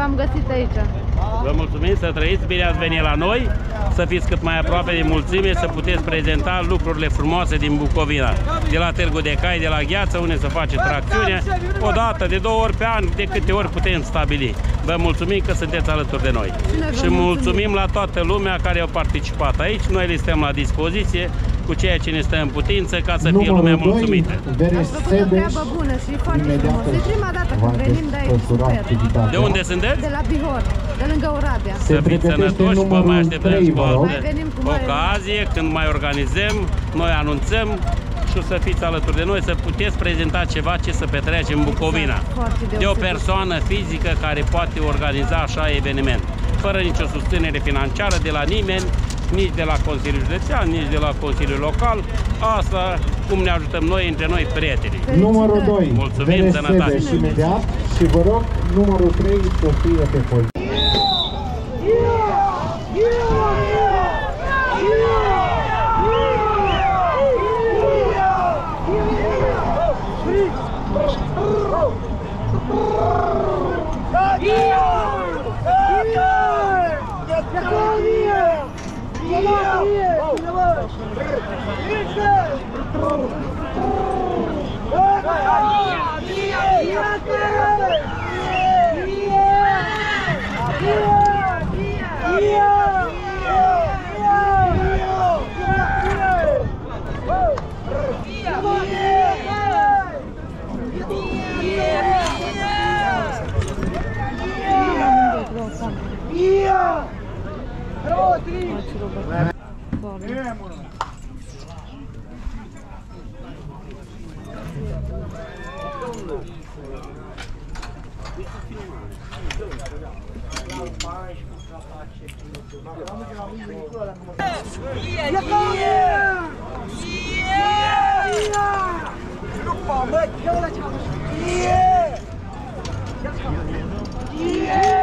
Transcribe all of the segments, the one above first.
v-am găsit aici. Vă mulțumim să trăiți, bine ați venit la noi, să fiți cât mai aproape de mulțime, să puteți prezenta lucrurile frumoase din Bucovina. De la Târgu de Cai, de la Gheață, unde se face tracțiune, o dată, de două ori pe an, de câte ori putem stabili. Vă mulțumim că sunteți alături de noi. Și mulțumim la toată lumea care a participat aici. Noi le stăm la dispoziție cu ceea ce ne stă în putință ca să fie lumea mulțumită. Ați făcut o treabă bună și foarte frumos. E prima dată când venim de aici, super. De unde sunteți? De la Bihor, de lângă Oradea. Să fiți sănătoși, vă mai așteptăm și cu Mai venim cu mare ocazie, când mai organizăm, noi anunțăm și o să fiți alături de noi, să puteți prezenta ceva ce să petrece în Bucovina. Foarte De o deosebit. persoană fizică care poate organiza așa eveniment, fără nicio susținere financiară de la nimeni, nici de la Consiliul Județean, nici de la Consiliul Local. Asta cum ne ajutăm noi între noi prietenii. Numărul 2, Mulțumim, VRSD sănătate. și imediat și vă rog numărul 3 să fie pe Хорош, Рик! 耶！耶！耶！耶！耶！耶！耶！耶！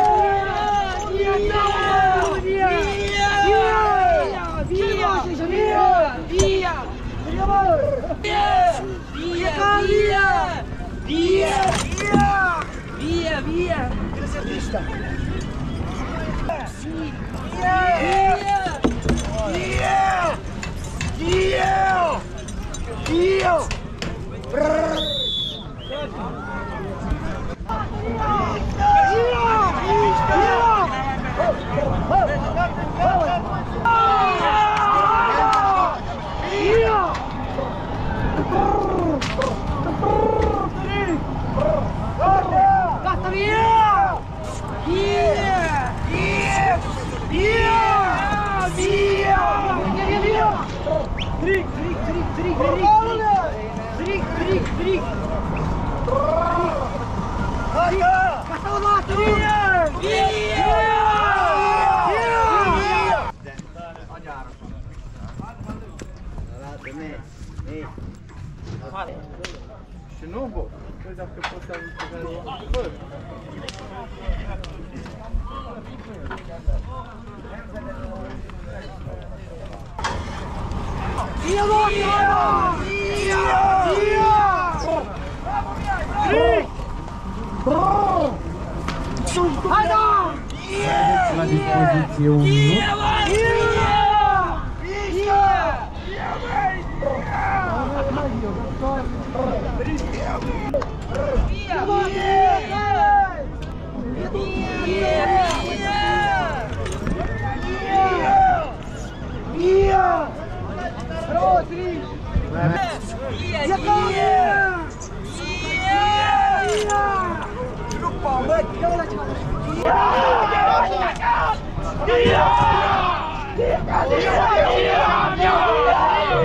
Fol. Și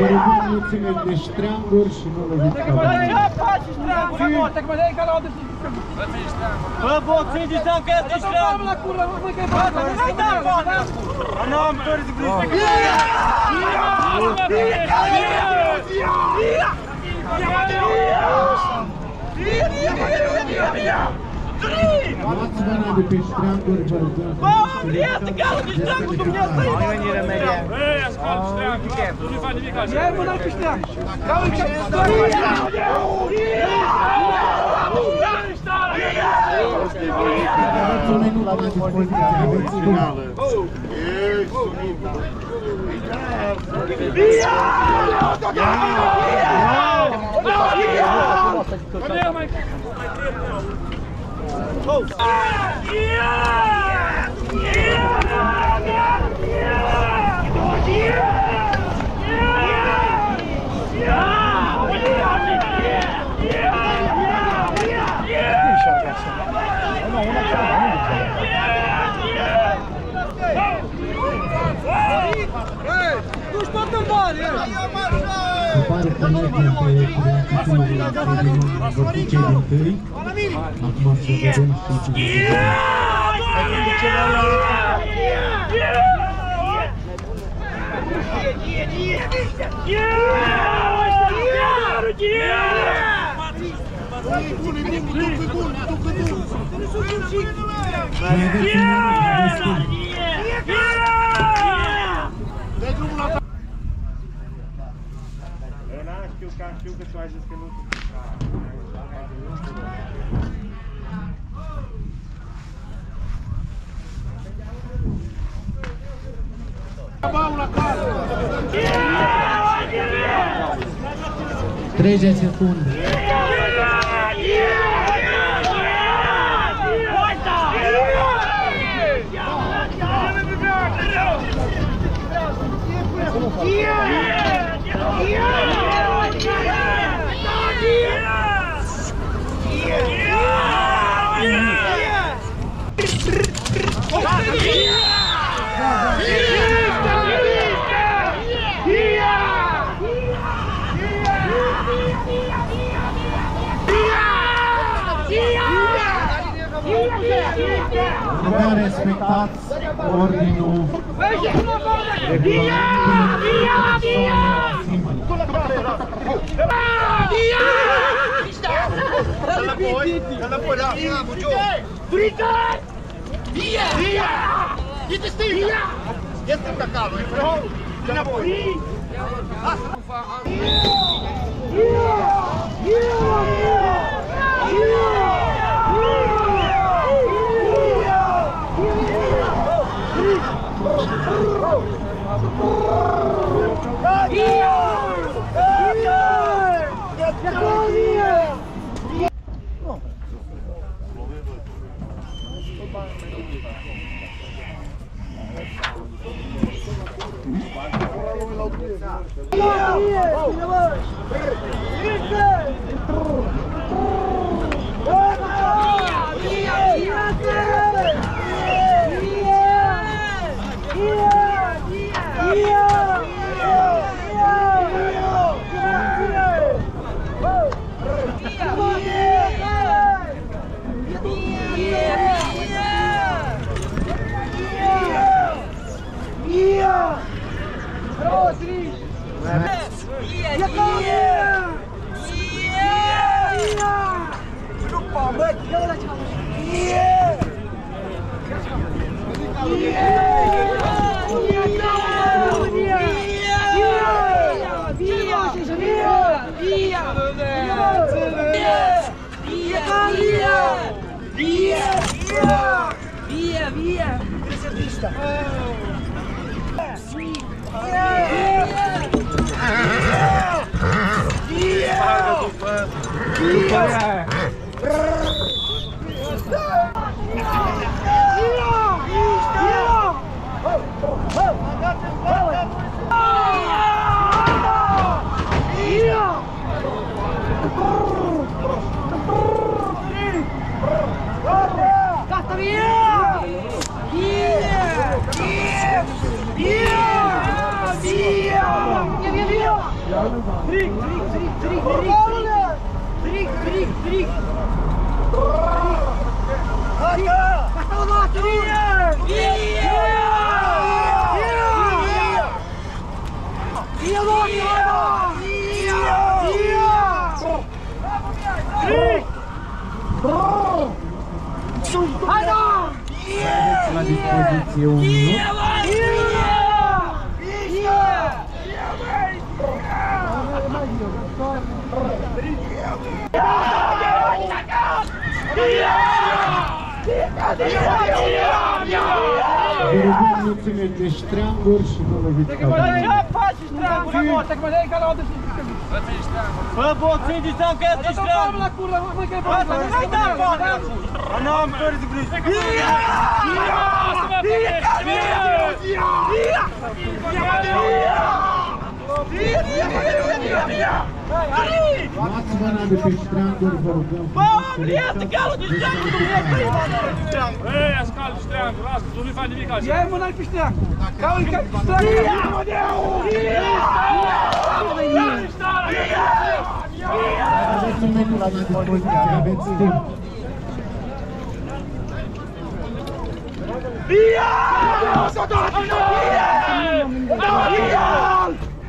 Vă rugăm nu țineți de ștreanguri și nu loviți cabanele. Bă, bă, ți-ai zis că este ștream. la cură, mă, că e bata. Hai, da, bata. Nu am tori de grijă. Luați mâna de pe ștreanguri, vă rugăm. Bă, iată, gata, de ștreanguri, Dumnezeu! Ia mâna pe ștream. Ca uite, Aveți un la dispoziție, aveți timp. Apare prieten pe identificul vor fi cei din tâi. Acum să vedem și ce Mai aveți un minut, aveți timp. știu că știu că tu ai zis că nu Ruga respectați ordinul regulamentului Via! Via! Dite stia! Este pra cá, não é? Vem Via! Via, via! Casta via! Via! Via! Via! Давай! Via, via, via! Drik, drik, drik, drik, drik! Drik, drik, drik! Casta o nosso! Via! Via! Via! Via o nosso! Via! Via! Drik! Hai da! Aveți la dispoziție un minut. Yeah! Vă rugăm nu țineți de Bă, de seama că ești Ștreangă! la cură, mă, că e bă! Nu-i da bani! Nu am păr de grijă! Ia! Luați mâna de pe ștreanguri, vă rugăm. Bă, iată calul de Ștreangă, Dumnezeu! Ei, a scală de treangă, lasă, tu nu-i faci nimic așa. Ia mâna pe Ștreangă! Calul de Ștreangă! Aveți un minut la dispoziție,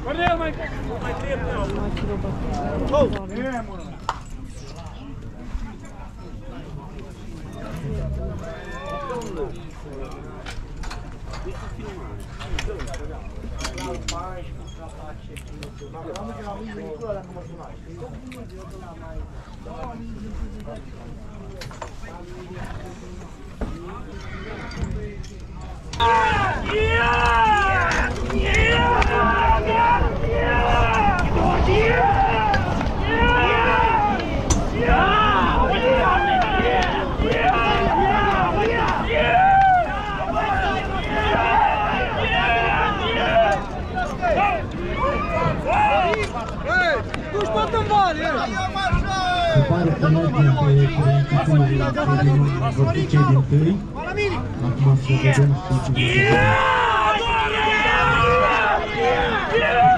aveți timp. Cornel, mai... mai trebuie. Tu-și tot în vale! Se pare că mergem pe identificările vor fi cei din tâi. Acum să vedem și cine se vedem. Tu-și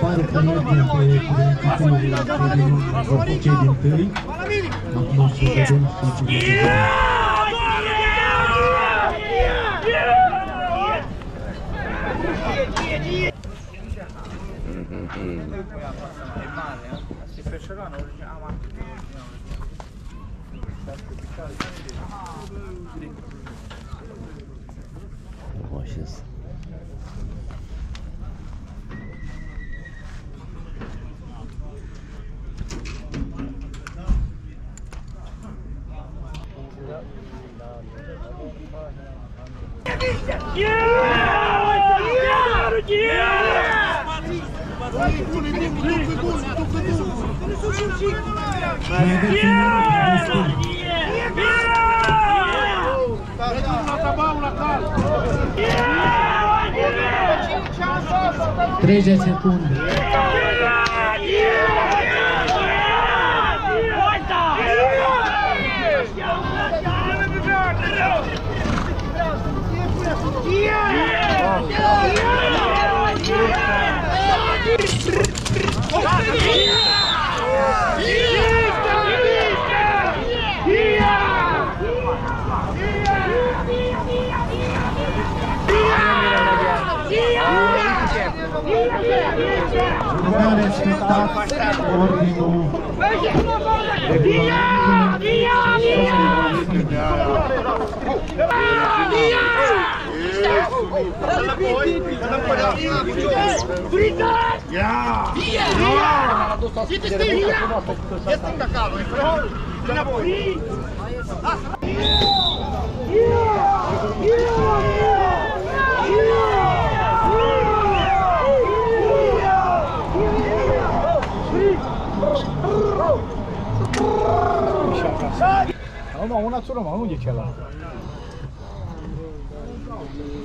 pare că mergem pe identificările vor fi cei din tâi. Acum să vedem și cine se vedem. Mai aveți un minut, 30 secunde. Rugăm respectați ordinul regulamentului Zici, stii! Ia stânga e! No, una sola ma non ce Вперед!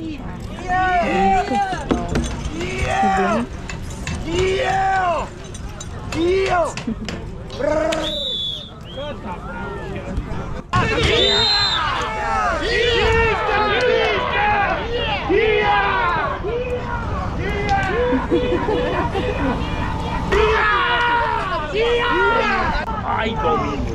Yeah! Yeah! Yeah! I don't mean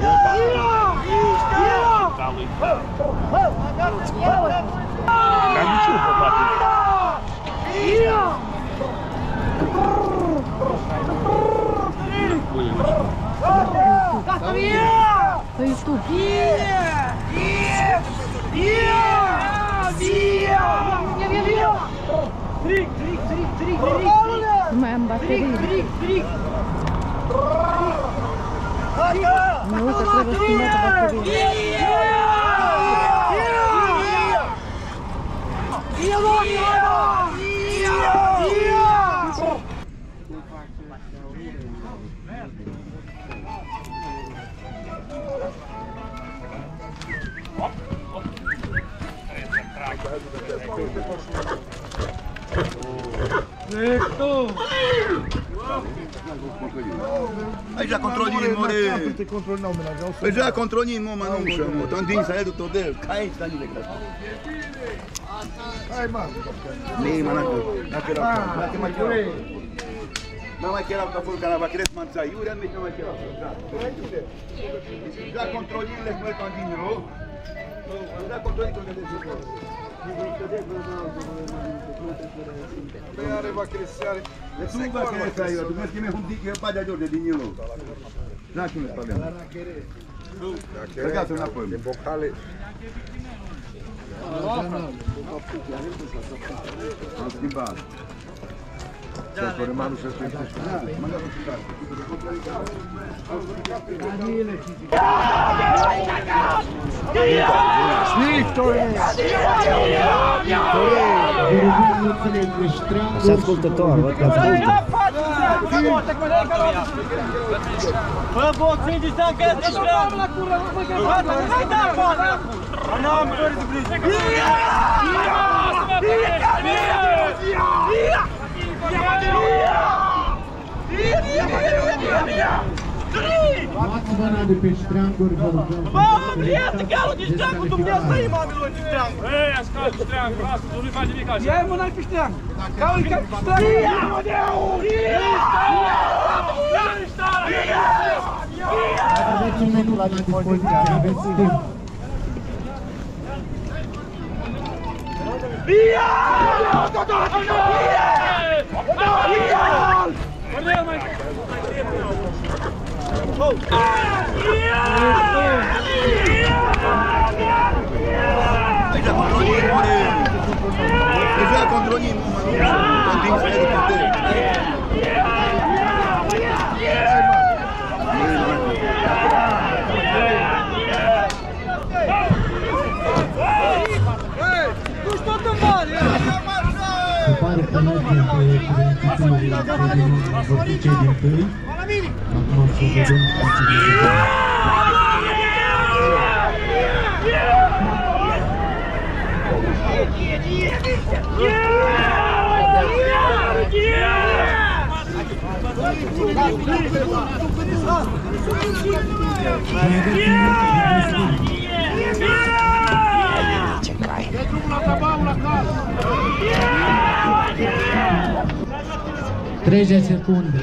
Pe YouTube. Nu mai am baterii. Nu, uite, trebuie schimbată bateria. Aí já controlinho, more. Păi já controlinho, mă, mă, nu știu, mă. Tot din să edu tot de. Cai, stai de cras. Hai, mă. Nee, mă, dacă, dacă era, dacă mai era. Não vai querer o fogo cara vai querer manter aí, Yuri, não vai querer. Já controlinho, ele. Já controlinho Are va crescere. Tu vai querer sair, tu mas que me hundi que eu pai da dor de dinheiro. Já que me problema. Ragazzi, schimbato. Certo, se spinge. Așa ascultător, văd că ascultă. Bă, boxe, de stau că este șleam! Gata, nu mai da față! N-am părți de blâzi! Luați mâna de pe ștreanguri, vă rugăm. Bă, prieteni, galul de ștreangă, Dumnezeu să-i mamilor de ștreangă! Ei, așa ca de ștreangă, lasă, tu nu-i faci nimic așa. Ia mâna pe ștreangă. Caui ca pe ștreangă. Aveți un minut la dispoziție, aveți timp. Cornel, Deja controlin numărul, convins pe putere. pare că nu din cei din tâi. Чекай. Я думал, на табау, на касу. Нет! 30 secunde.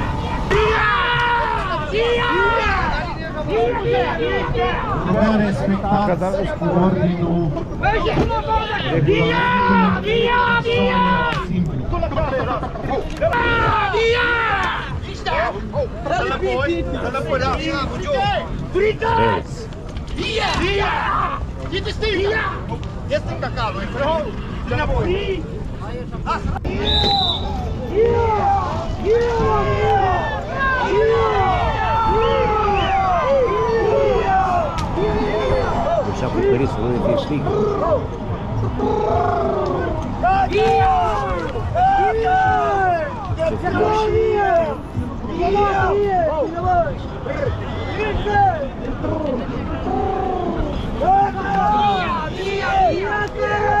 via via via via ordem Via! Via! Via! Via! Via! Via! Via! Via! Via! Via! Via! Via! Via! Via! Via! сейчас повторит свой фиштик. Yeah!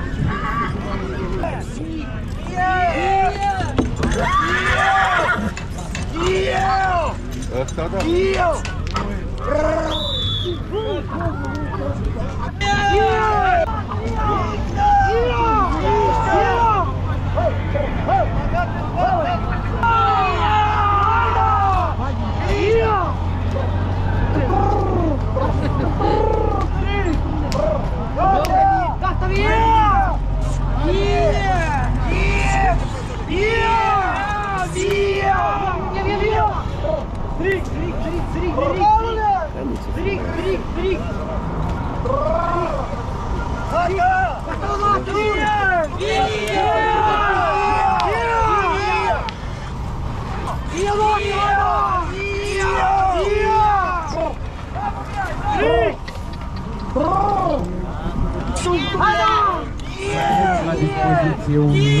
Yeah! Позиция умная.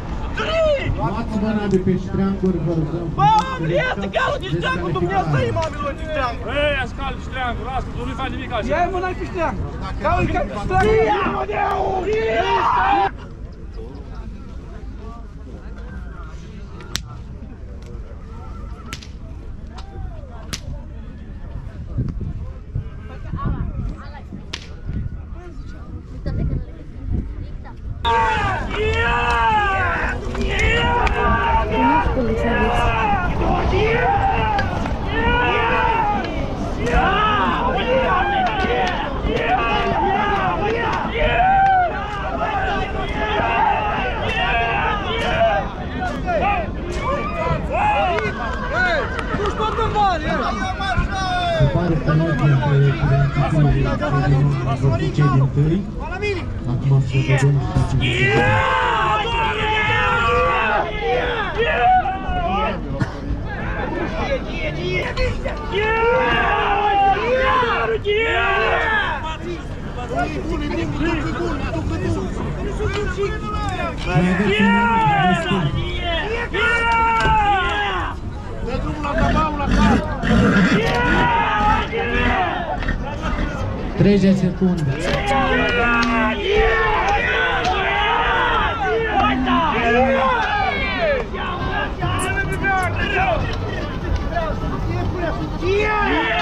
Trei! Luați mâna de pe ștreanguri, vă rugăm. Bă, omule, ia țigarul de ștreangul, dumneavoastră e mamilor de ștreangul. Ei, ia scală de ștreangul, lasă, tu nu-i faci nimic așa. Ia mâna pe ștreangul. Ca-i ca pe ștreangul. Ia, mă, de-au! Ia! zawodnikiem więcej. Tak mocno zadębić przeciwnika. Yeah! Yeah! 30 secunde. Yeah!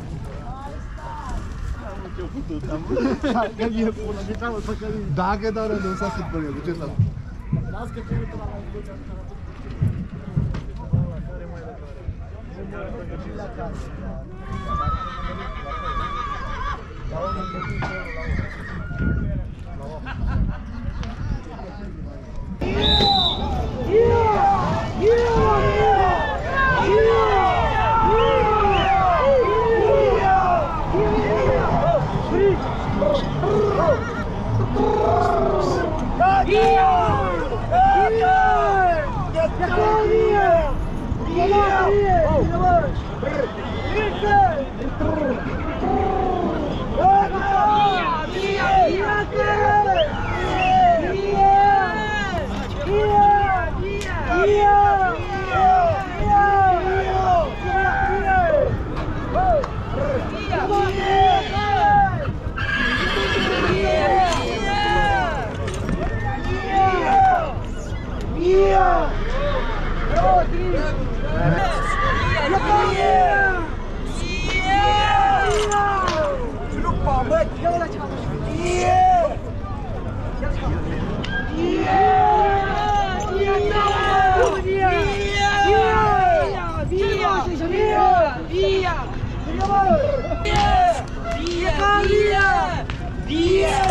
eu putut, am Dacă e bună, de treabă să călim. Nu s-a supărat, de ce s-a Las că te uită la mai mult, la care mai Yeah. Yeah!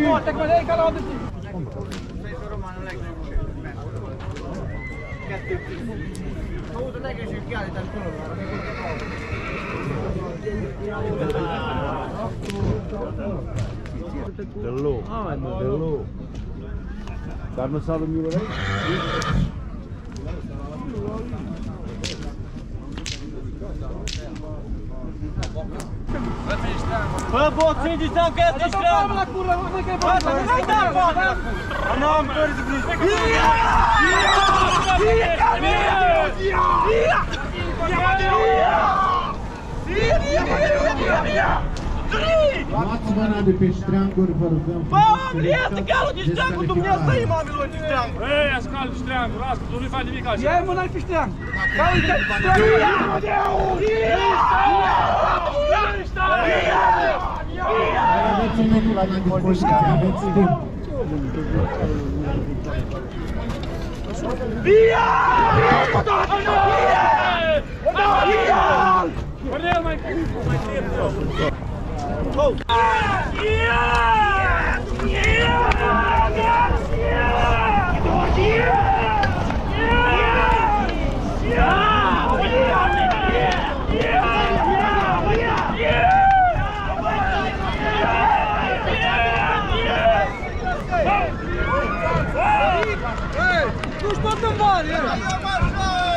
morte, quella è calata. De low. De low. Dar nu s-a luminat? Bă, box, ce înseamnă că asta-i treabă? Bă, la cură, mă, că e bă, nu mai da bani! Nu am părți gris! Ia! Ia! Ia! Luați mâna de pe ștreanguri, vă rugăm Bă, omule, ia să calul de ștreangul, dumneavoastră stai mamilor de ștreangul Ei, ia să calul de ștreangul, lasă, tu nu-i faci nimic așa Ia-i mâna de pe ștreangul, calul de ștreangul Ia! Ia! Ia! Ia! Obecnie flagi Polska, obecnie. Yeah!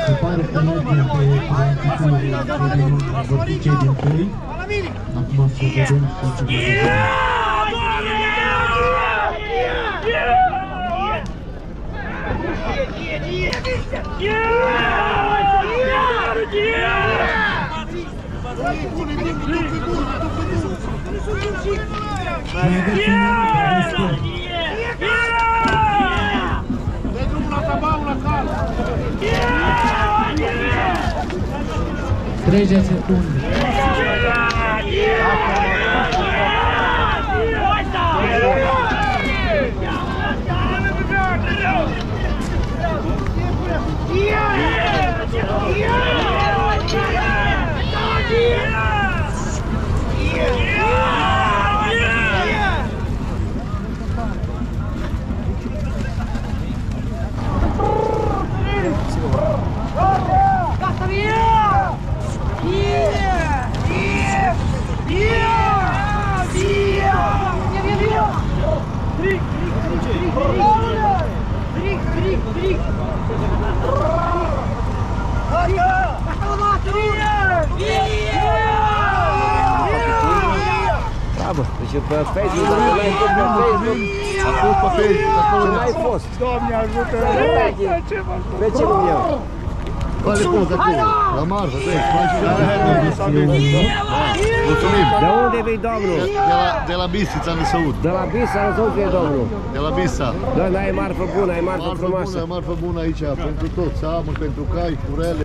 Se pare probabil că vor fi cei din tâi. Acum să vedem ce va fi. Yeah! 30 de secunde. Yeah! Mată, via! Via! Da, bă, deci pe Facebook, dacă n-ai fost pe Facebook, A fost pe Facebook, acolo ce n-ai fost? Doamne ajută! Pe ce nu iau? Fă-le poza acolo, la marfă, vezi, faci și la Mulțumim! De unde vei, domnul? De la, de la Bistrița Năsăud, De la Bisa, la zău e domnul. de la Bisa. Da, n-ai marfă bună, ai marfă Marfă frumoasă. bună, marfă bună aici, pentru tot, seamă, pentru cai, curele.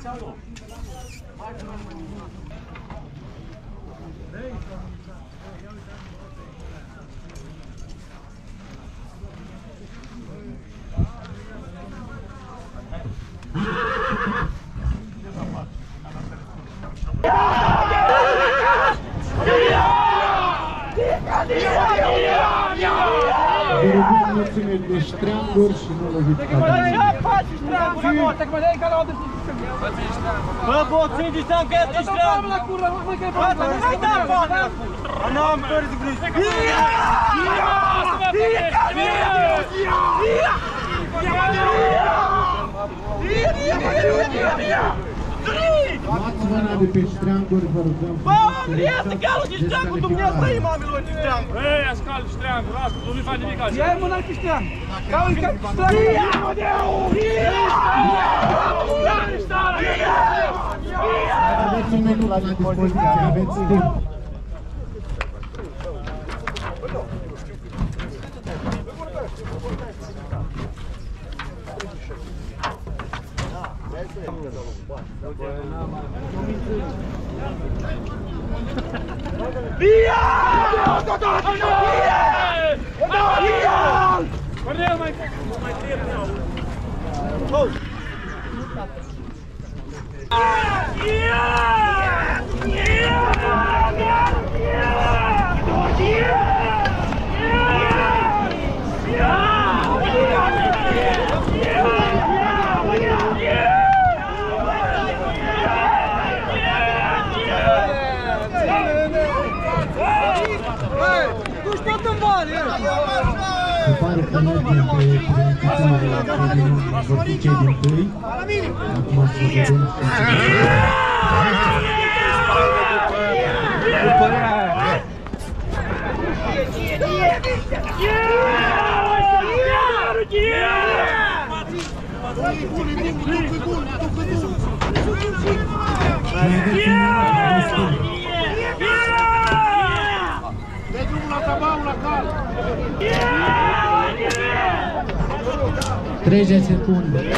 Vă de nu cavalia. Ce faci, strangu? La morte, quella è calata. Bă, boțin, de seama că ești treabă la cură, mă, că e Bă, nu-i da bani acum! Nu am părți grâși! Ia! Ia! Luați mâna de pe ștreanguri, vă rugăm. Bă, Andrei, iată galul de ștreangul dumneavoastră, mamilor de ștreangul! Ei, ascal de ștreangul, lasă, tu nu-i faci nimic altceva. Ia mâna pe ștreangul! Galul ca ștreangul! Ia, mă, de Aveți un minut la dispoziție, aveți timp. Cornel, Yeah! la secunde.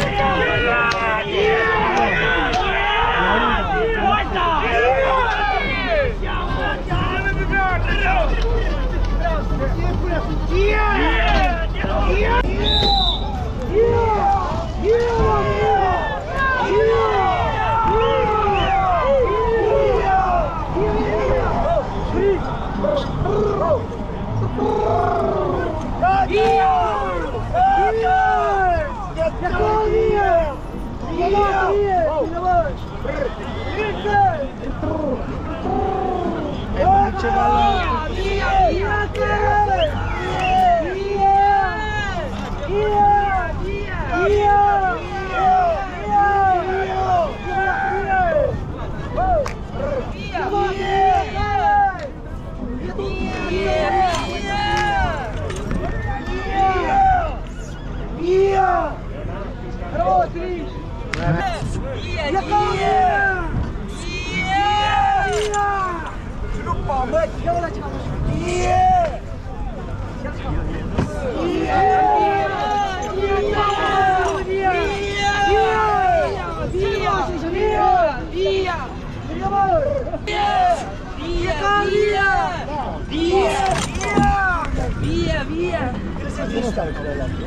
¿Quién está por delante?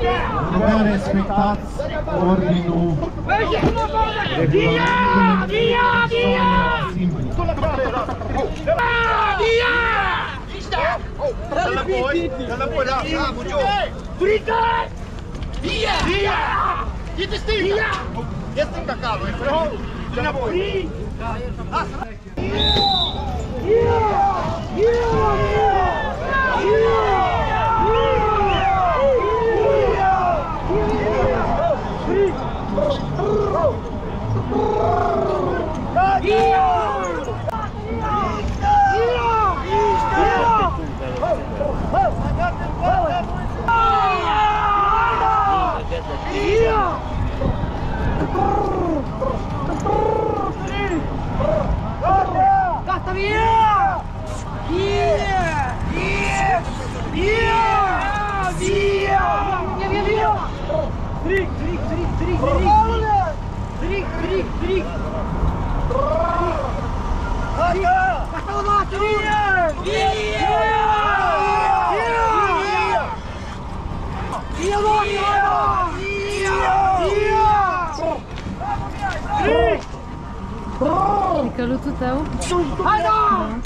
Yeah! Respectați ordinul regulamentului persoane simple. Via! E Три, три, три, три, три. Три, три, три. Michael Tutão. Ah, não!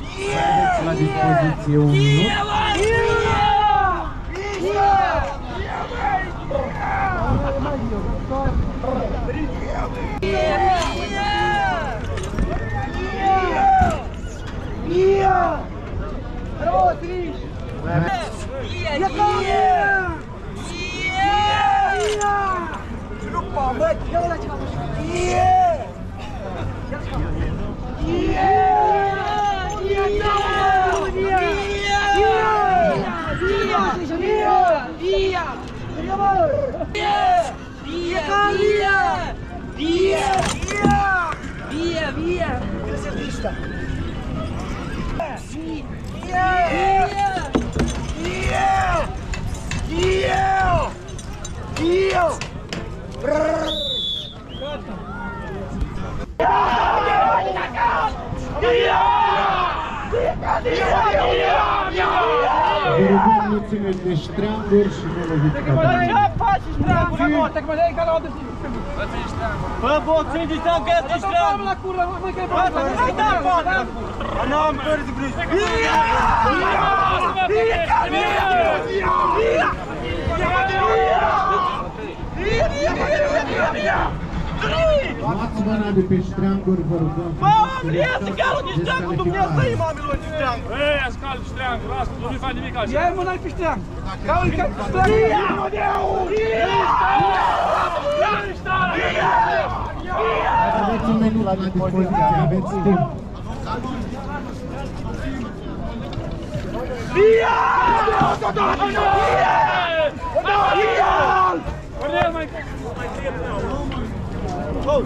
Vai retirar dispositivo 1 minuto. Căluțul tău? Aveți la dispoziție un minut. Vă rugăm nu țineți de ștreanguri și nu loviți cadavre. Ce faci, ștreangul? Morte, că mă dai ca la o de Bă, bă, ține steang, că este ștreangul. la cură, mă, că e bă, hai da, bă, da. N-am părți de brâși. Luați mâna de pe ștreanguri, vă rugăm. Bă, este calul de ștreangul, Dumnezeu, mamilor, de ștreangul. Ei, ia scal de ștreangă, lasă, nu-i faci nimic așa. Ia mâna pe ștreang. Calul de ștreangul. Aveți un meniu la dispoziție, aveți timp. Cornel, mai... Aveți la dispoziție un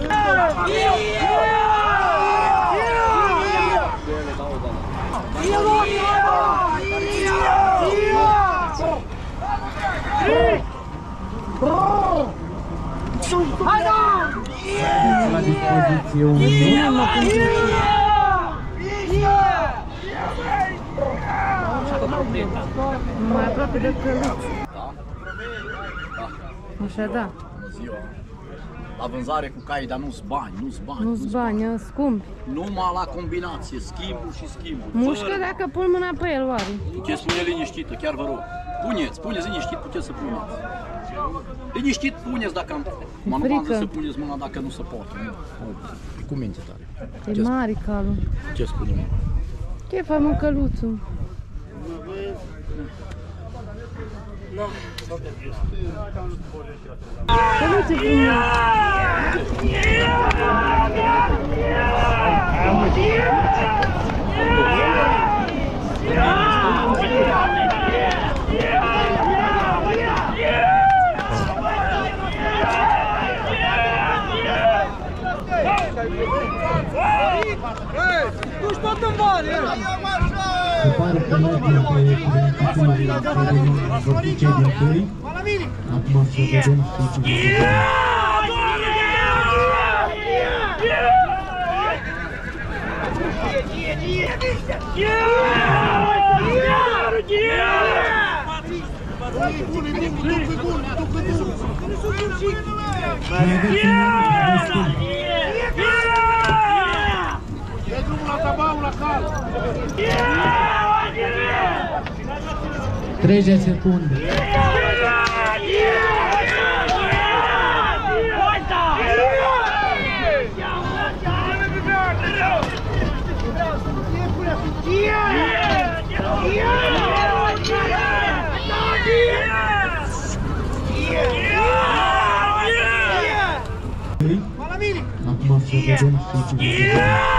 minut. Mai aproape de căluț. Așa da. Bună ziua! La vânzare cu cai, dar nu-s bani, nu-s bani. Nu-s bani, ă, scump. Numai la combinație, schimbul și schimbul. Mușcă dacă pun mâna pe el, oare? Puteți spune liniștită, chiar vă rog. Puneți, puneți liniștit, puteți să puneți. Liniștit puneți dacă am... Mă nu v-am zis frică. să puneți mâna dacă nu se poate. Nu. E cu minte tare. E mare calul. Ce spunem? Ce fac mă căluțul? Frumos! Du-și tot în bani, Se pare că mergem pe identificările cererilor vorticei din tâi. Acum să vedem și ce se E drumul la tabau, la cal. Treze secunde. Acum să vedem și ce